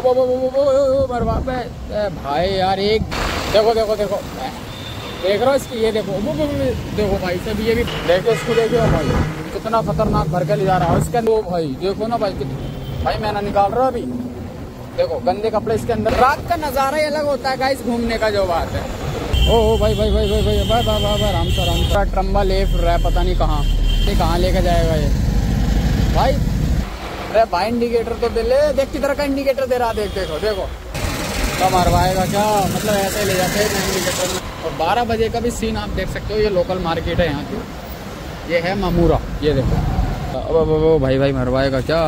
अब अब अब अब बर्बाद है भाई यार एक देखो देखो देखो। देख रहा हो इसकी? ये देखो वो, देखो भाई सब ये भी देखो इसको? देखो भाई। कितना खतरनाक भर के ले जा रहा है। इसके अंदर भाई देखो ना भाई भाई मैं ना निकाल रहा अभी। देखो गंदे कपड़े इसके अंदर। रात का नज़ारा ही अलग होता है गाइस घूमने का जो बात है। ओ ओ भाई भाई भाई भाई भाई भाई भाई भाई राम सा राम सा ट्रम्बा ले फिर रहा है पता नहीं कहाँ। ये कहाँ लेकर जाएगा ये? भाई अरे भाई इंडिकेटर तो दे ले। देख किधर का इंडिकेटर दे रहा देख, देखो देखो। तो मरवाएगा, क्या? मतलब ऐसे ले जाते हैं इंडिकेटर और 12 बजे का भी सीन आप देख सकते हो, ये लोकल मार्केट है यहाँ की। ये है मामूरा, ये देखो। अब अब अब, भाई भाई, मरवाएगा क्या?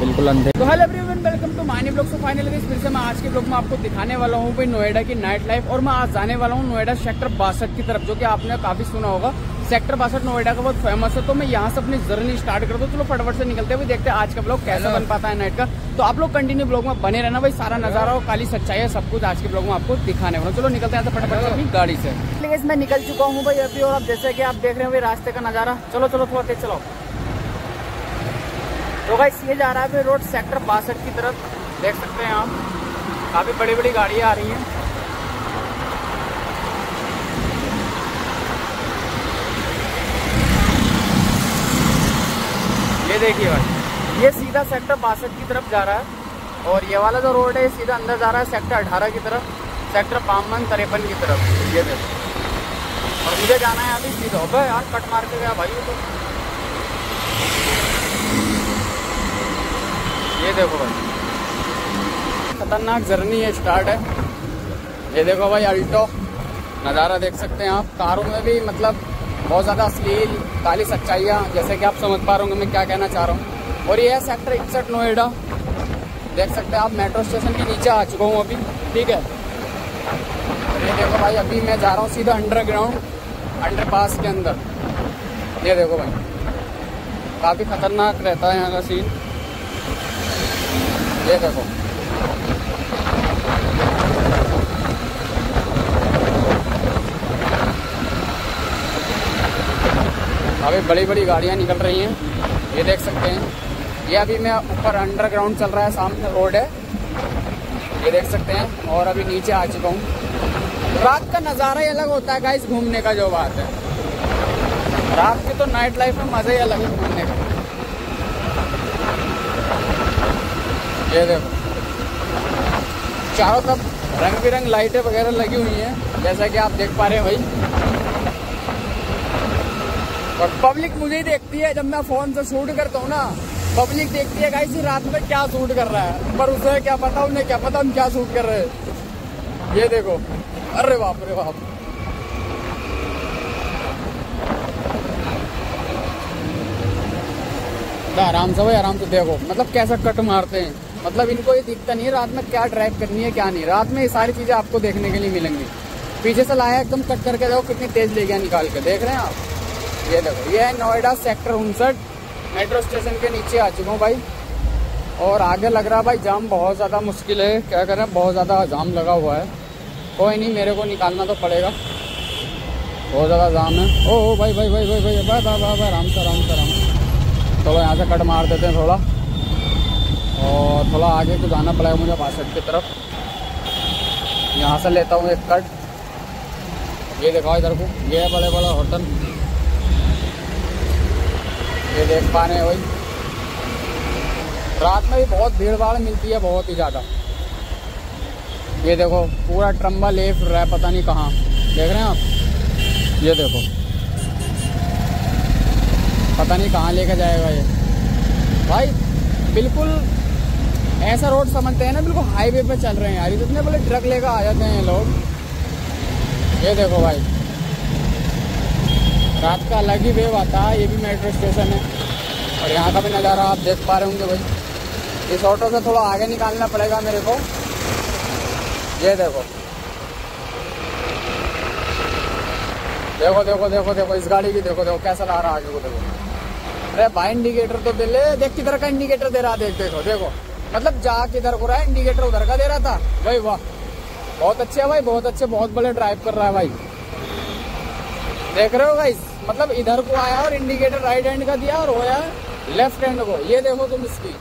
बिल्कुल अंधे। तो hello everyone welcome to Mani blog so finally फिर से मैं आज के ब्लॉग में आपको दिखाने वाला हूँ भाई नोएडा की नाइट लाइफ और मैं आज जाने वाला हूँ नोएडा सेक्टर बासठ की तरफ़, जो कि आपने काफ़ी सुना होगा। सेक्टर बासठ नोएडा का बहुत फ़ेमस है तो मैं यहाँ से अपनी जर्नी स्टार्ट कर दूँ। चलो फटाफट से निकलते हुए देखते हैं आज का ब्लॉग कैसे बन पाता है नाइट का। तो आप लोग कंटिन्यू ब्लॉग में बने रहना भाई सारा नज़ारा और काली सच्चाई है सब कुछ आज के ब्लॉग में आपको दिखाने वाला चलो निकलते हैं फटाफट से अपनी गाड़ी से। लेकिन मैं निकल चुका हूँ भाई अभी और अब जैसे कि आप देख रहे हैं भाई रास्ते का नज़ारा। चलो चलो थोड़ा तेज चलो तो भाई ये जा रहा है रोड सेक्टर बासठ की तरफ़। देख सकते हैं आप। काफ़ी बड़ी बड़ी गाड़ियाँ आ रही हैं। ये देखिए भाई, ये सीधा सेक्टर बासठ की तरफ़ जा रहा है और ये वाला जो रोड है सीधा अंदर जा रहा है सेक्टर अठारह की तरफ़, सेक्टर बावन तिरपन की तरफ़। ये देखो और मुझे जाना है अभी सीधा। हो यार, कट मार के गया भाई तो। ये देखो भाई। खतरनाक जर्नी है, स्टार्ट है। ये देखो भाई, अल्टो। नज़ारा देख सकते हैं आप। कारों में भी मतलब बहुत ज़्यादा अश्लील, काली सच्चाइयाँ, जैसे कि आप समझ पा रहे होंगे मैं क्या कहना चाह रहा हूँ। और ये है सेक्टर इकसठ नोएडा। देख सकते हैं आप, मेट्रो स्टेशन के नीचे आ चुका हूँ अभी, ठीक है? ये देखो भाई, अभी मैं जा रहा हूँ सीधा अंडरग्राउंड, अंडरपास के अंदर। ये देखो भाई, काफ़ी खतरनाक रहता है यहाँ का सीन ये देखो। अभी बड़ी बड़ी गाड़ियाँ निकल रही हैं, ये देख सकते हैं। ये अभी मैं ऊपर अंडरग्राउंड चल रहा है, सामने रोड है। ये देख सकते हैं, और अभी नीचे आ चुका हूँ। रात का नज़ारा ही अलग होता है गाइस घूमने का जो बात है। रात की तो नाइट लाइफ में मज़ा ही अलग है घूमने का। ये देखो। चारों तरफ़ रंग बिरंग लाइटें वगैरह लगी हुई हैं, जैसा कि आप देख पा रहे हैं भाई। और पब्लिक मुझे ही देखती है, जब मैं फ़ोन से शूट करता हूँ ना पब्लिक देखती है गाइस रात में क्या शूट कर रहा है? पर उसे क्या पता, उन्हें क्या पता, हम क्या शूट कर रहे हैं? ये देखो। अरे बाप रे बाप। आराम से भाई, आराम से देखो। मतलब कैसा कट मारते हैं? मतलब इनको ये दिखता नहीं है रात में क्या ड्राइव करनी है, क्या नहीं। रात में ये सारी चीज़ें आपको देखने के लिए मिलेंगी। पीछे से लाया, एकदम कट करके देखो, कितनी तेज ले गया निकाल के। देख रहे हैं आप? ये देखो, ये है नोएडा सेक्टर उनसठ। मेट्रो स्टेशन के नीचे आ चुका हूँ भाई। और आगे लग रहा है भाई, जाम बहुत ज़्यादा मुश्किल है। क्या करें, बहुत ज़्यादा जाम लगा हुआ है। कोई नहीं, मेरे को निकालना तो पड़ेगा। बहुत ज़्यादा जाम है। ओ ओ, भाई भाई भाई भाई भाई भाई भाई भाई, आराम से राम से राम चलो, यहाँ से कट मार देते हैं थोड़ा। और थोड़ा आगे को जाना पड़ेगा मुझे बासठ की तरफ़। यहाँ से लेता हूँ एक कट। ये दिखाओ इधर को। ये बड़े बड़ा होटल। ये देख पा रहे हैं वही रात में भी बहुत भीड़ भाड़ मिलती है बहुत ही ज़्यादा। ये देखो, पूरा ट्रम्बा फिर रहा है, पता नहीं कहाँ। देख रहे हैं आप? ये देखो। पता नहीं कहाँ लेकर जाएगा ये। भाई, बिल्कुल ऐसा रोड समझते हैं ना, बिल्कुल हाईवे पे चल रहे हैं यार। इतने बड़े ट्रक लेकर आ जाते हैं लोग। ये देखो भाई। रात का अलग ही वेव आता है, ये भी मेट्रो स्टेशन है। और यहाँ का भी नज़ारा आप देख पा रहे होंगे भाई। इस ऑटो से थोड़ा आगे निकालना पड़ेगा मेरे को। ये देखो। देखो देखो देखो देखो, इस गाड़ी की देखो देखो, कैसा ला रहा आगे को देखो। अरे भाई इंडिकेटर तो दे ले। देख किधर का इंडिकेटर दे रहा देख देखो देखो। मतलब जा किधर को रहा है इंडिकेटर उधर का दे रहा था। भाई, वाह। बहुत अच्छे है भाई, बहुत अच्छे, बहुत बड़े ड्राइव कर रहा है भाई। देख रहे हो भाई मतलब इधर को आया और इंडिकेटर राइट हैंड का दिया और होया लेफ़्ट हैंड को। ये देखो तुम इसकी।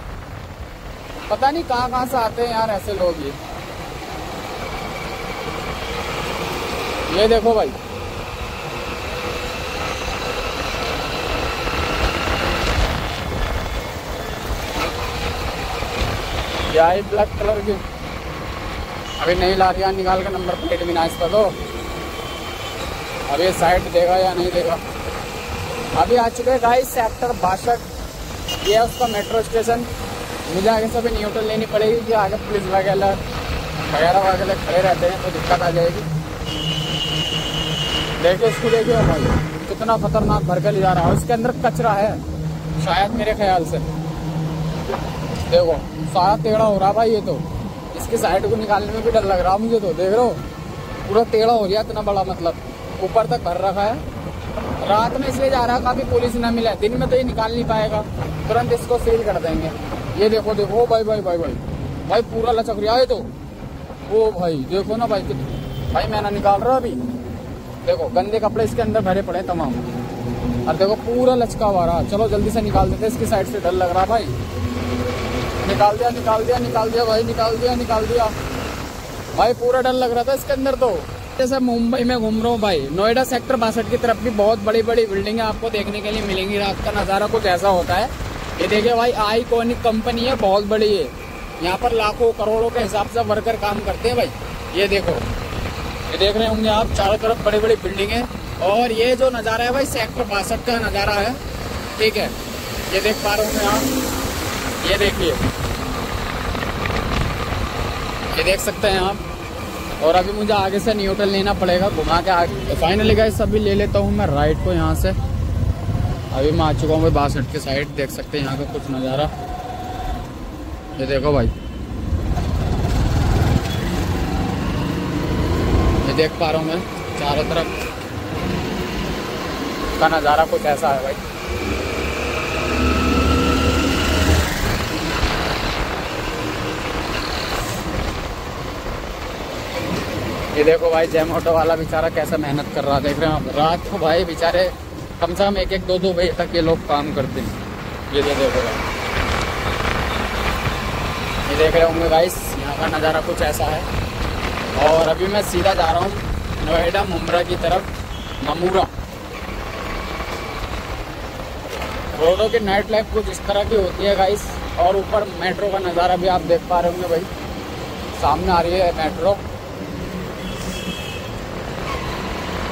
पता नहीं कहाँ कहाँ से आते हैं यार ऐसे लोग ये। ये देखो भाई। क्या है ब्लैक कलर की? अभी नहीं ला रही निकाल के नंबर प्लेट भी ना इस पर तो अभी साइड देगा या नहीं देगा? अभी आ चुके हैं गाइस सेक्टर बासठ ये है उसका मेट्रो स्टेशन। मुझे आगे से भी न्यूट्रल लेनी पड़ेगी कि आगे पुलिस वगैरह वगैरह वगैरह खड़े रहते हैं तो दिक्कत आ जाएगी। देखिए इसको देखिए भाई, कितना खतरनाक भर के ले जा रहा है। उसके अंदर कचरा है, शायद मेरे ख्याल से। देखो, सारा टेढ़ा हो रहा भाई ये तो। इसकी साइड को निकालने में भी डर लग रहा मुझे तो देख रहे हो? पूरा टेढ़ा हो गया, इतना बड़ा मतलब। ऊपर तक भर रखा है। रात में इसलिए जा रहा है काफ़ी पुलिस न मिला। दिन में तो ये निकाल नहीं पाएगा। तुरंत इसको सील कर देंगे। ये देखो देखो। भाई भाई भाई भाई। भाई, पूरा लचक रहा है तो। ओ भाई, देखो ना भाई भाई, मैं ना निकाल रहा अभी। देखो, गंदे कपड़े इसके अंदर भरे पड़े तमाम। और देखो, पूरा लचका हुआ रहा। चलो, जल्दी से निकाल देते इसकी साइड से डर लग रहा भाई। निकाल दिया निकाल दिया निकाल दिया भाई, निकाल दिया निकाल दिया। भाई, पूरा डर लग रहा था इसके अंदर तो। जैसे मुंबई में घूम रहा हूँ भाई। नोएडा सेक्टर बासठ की तरफ़ भी बहुत बड़ी बड़ी बिल्डिंगें आपको देखने के लिए मिलेंगी। रात का नज़ारा कुछ ऐसा होता है। ये देखिए भाई आई कॉनिक कंपनी है, बहुत बड़ी है यहाँ पर लाखों करोड़ों के हिसाब से वर्कर काम करते हैं भाई। ये देखो। ये देख रहे होंगे आप, चारों तरफ़ बड़ी बड़ी बिल्डिंग है। और ये जो नज़ारा है भाई, सेक्टर बासठ का नज़ारा है। ठीक है। ये देख पा रहे होंगे आप। ये देखिए। ये देख सकते हैं आप। और अभी मुझे आगे से न्यूट्रल लेना पड़ेगा, घुमा के आगे फाइनली गाइस अभी ले लेता हूँ मैं राइट को यहाँ से। अभी मैं आ चुका हूँ भाई बासठ के साइड देख सकते हैं यहाँ का कुछ नज़ारा। ये देखो भाई। ये देख पा रहा हूँ मैं, चारों तरफ़ का नज़ारा कुछ ऐसा है भाई। ये देखो भाई जैम ऑटो वाला बेचारा कैसा मेहनत कर रहा देख रहे हैं आप? रात को भाई बेचारे कम से कम एक एक दो दो बजे तक ये लोग काम करते हैं। ये दे, देखो भाई। ये देख रहे होंगे गाइस यहाँ का नज़ारा कुछ ऐसा है। और अभी मैं सीधा जा रहा हूँ नोएडा मुमरा की तरफ़ ममूरा रोडों की नाइट लाइफ कुछ इस तरह की होती है गाइस और ऊपर मेट्रो का नज़ारा भी आप देख पा रहे होंगे भाई। सामने आ रही है मेट्रो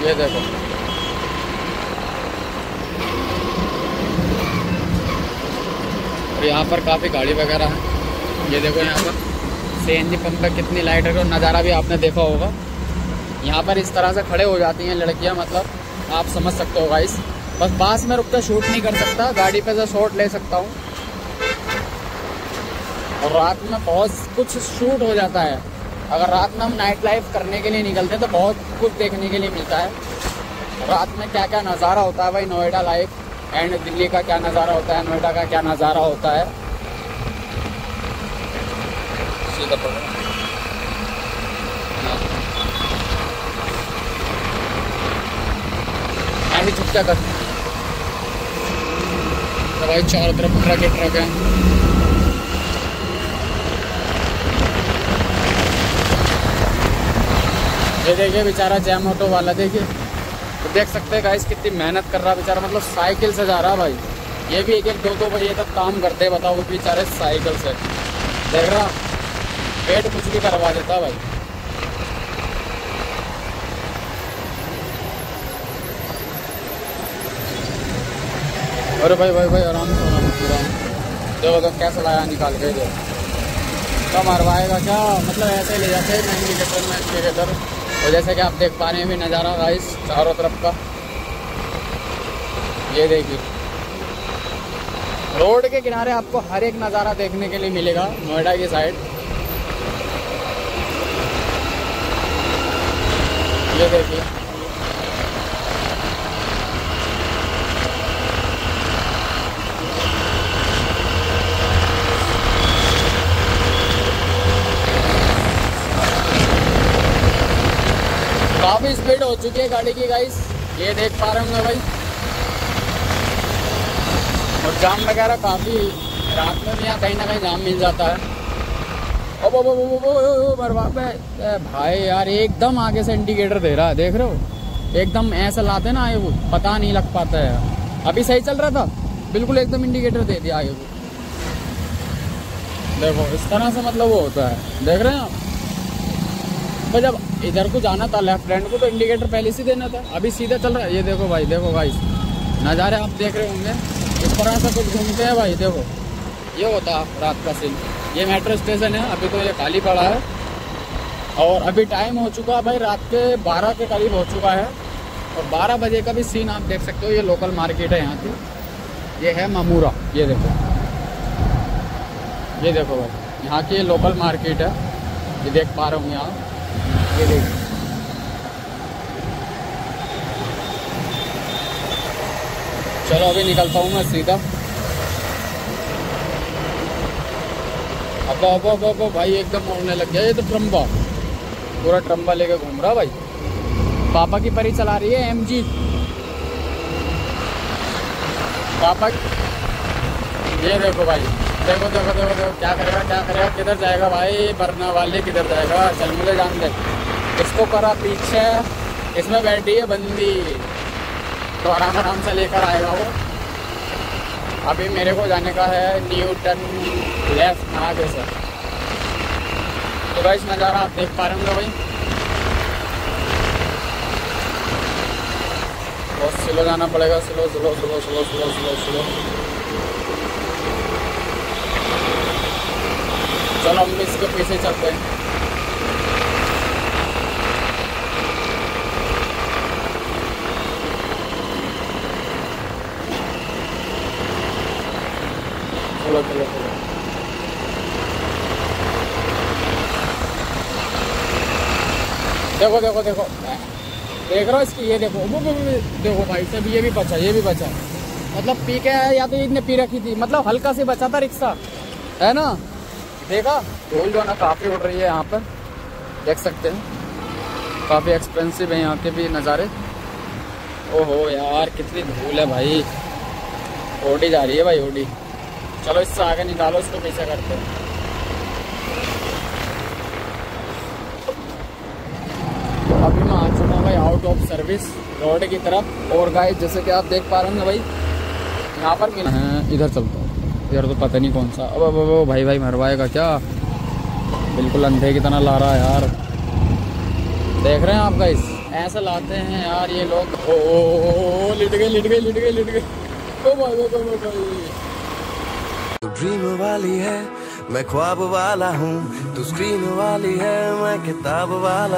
ये देखो। और यहाँ पर काफ़ी गाड़ी वगैरह है। ये देखो यहाँ पर। सीएनजी पंप पर कितनी लाइट है और नज़ारा भी आपने देखा होगा। यहाँ पर इस तरह से खड़े हो जाती हैं लड़कियाँ मतलब आप समझ सकते हो गाइस बस पास में रुक कर शूट नहीं कर सकता। गाड़ी पे से शॉट ले सकता हूँ। और रात में बहुत कुछ शूट हो जाता है। अगर रात में हम नाइट लाइफ करने के लिए निकलते हैं तो बहुत कुछ देखने के लिए मिलता है। रात में क्या क्या नज़ारा होता है भाई, नोएडा लाइफ एंड दिल्ली का क्या नज़ारा होता है, नोएडा का क्या नज़ारा होता है। अभी चुप क्या कर। तो भाई चारों तरफ़ ट्रक ही ट्रक है। ये देखिए बेचारा जैम ऑटो वाला, देखिए। तो देख सकते हैं गाइस कितनी मेहनत कर रहा है बेचारा मतलब साइकिल से जा रहा है भाई। ये भी एक एक दो दो बजे तक काम करते बताओ बेचारे साइकिल से। देख रहा, पेट कुछ भी करवा देता भाई। अरे भाई भाई भाई, आराम से आराम से, आराम देखो तो कैसा लाया निकाल के दे तो मरवाएगा, क्या? मतलब ऐसे ले जाते हैं मैं इंडिकेटर में इंडिकेटर तो जैसे कि आप देख पा रहे हैं भी नज़ारा राइस चारों तरफ़ का। ये देखिए। रोड के किनारे आपको हर एक नज़ारा देखने के लिए मिलेगा, नोएडा की साइड ये देखिए। काफ़ी स्पीड हो चुकी है गाड़ी की गाइस ये देख पा रहे होंगे भाई. और जाम वगैरह काफ़ी रात में भी यहाँ कहीं ना कहीं जाम मिल जाता है. ओ, बर्बाद है। भाई यार एकदम आगे से इंडिकेटर दे रहा है देख रहे हो? एकदम ऐसा लाते ना आगे वो पता नहीं लग पाता है. अभी सही चल रहा था? बिल्कुल एकदम इंडिकेटर दे दिया आगे वो. देखो इस तरह से मतलब वो होता है. देख रहे हैं आप? तो जब इधर को जाना था लेफ़्ट हैंड को तो इंडिकेटर पहले से देना था। अभी सीधा चल रहा है। ये देखो भाई देखो भाई। नज़ारे आप देख रहे होंगे। इस तरह से कुछ घूमते हैं भाई, देखो। ये होता रात का सीन ये मेट्रो स्टेशन है। अभी तो ये खाली पड़ा है। और अभी टाइम हो चुका है भाई, रात के 12 के करीब हो चुका है। और 12 बजे का भी सीन आप देख सकते हो। ये लोकल मार्केट है यहाँ की। ये है मामूरा। ये देखो। ये देखो भाई। यहाँ की लोकल मार्केट है। ये देख पा रहे होंगे आप। ये देखो चलो, अभी निकलता हूँ मैं सीधा। अब अब अब अब, भाई एकदम मोड़ने लग गया, ये तो ट्रम्बा। पूरा ट्रम्बा लेके घूम रहा भाई। पापा की परी चला रही है एम जी पापा ये देखो भाई, देखो देखो देखो देखो, क्या करेगा क्या करेगा, किधर जाएगा भाई? बरना वाले किधर जाएगा? चल मुझे जान दे। इसको करा पीछे। इसमें बैठी है बंदी। तो आराम आराम से लेकर आएगा वो अभी मेरे को जाने का है न्यूटन लेफ़्ट आगे से। तो भाई नज़ारा आप देख पा रहे होंगे भाई। बहुत स्लो जाना पड़ेगा slow slow slow slow slow slow slow चलो, हम इसके पीछे चलते हैं चलो चलो चलो देखो देखो देखो। देख रहा हो इसकी ये देखो। वो, वो, देखो भाई सब ये भी बचा ये भी बचा। मतलब पी के आया या तो इसने पी रखी थी। मतलब हल्का से बचा था रिक्शा है ना? देखा? धूल जो ना काफ़ी उड़ रही है यहाँ पर। देख सकते हैं। काफ़ी एक्सपेंसिव है यहाँ के भी नज़ारे। ओहो यार कितनी धूल है भाई। ओडी जा रही है भाई ओडी। चलो इससे आगे निकालो इसको पीछे करते हैं अभी मैं आ चुका हूँ भाई आउट ऑफ़ सर्विस रोड की तरफ़। और गाय जैसे कि आप देख पा रहे हैं भाई यहाँ पर मिला है इधर चलता हूँ। इधर तो पता नहीं कौन सा। अब अब अब भाई भाई मरवाएगा क्या? बिल्कुल अंधे की तरह ला रहा है यार। देख रहे हैं आप गाइस ऐसा लाते हैं यार ये लोग। ओ, ओ, लिट गए लिट गए लिट गए लिट गए। ओ भाई ओ भाई, ड्रीम वाली है मैं ख्वाब वाला हूँ। तू स्क्रीन वाली है मैं किताब वाला